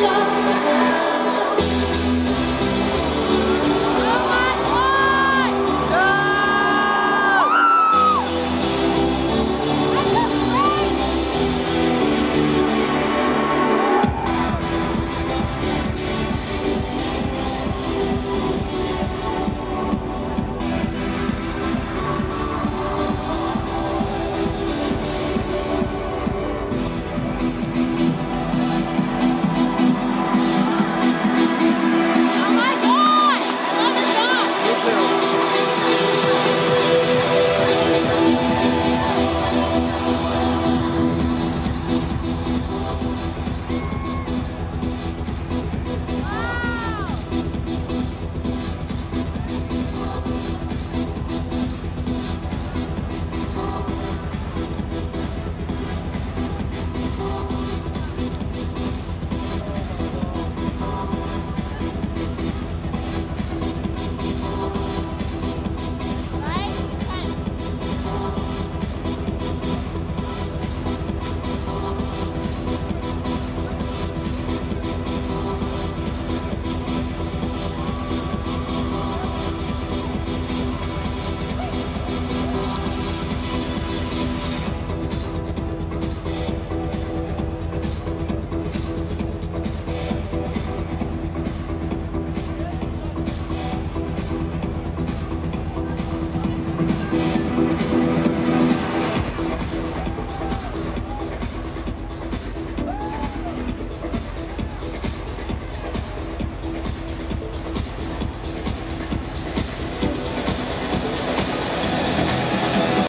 just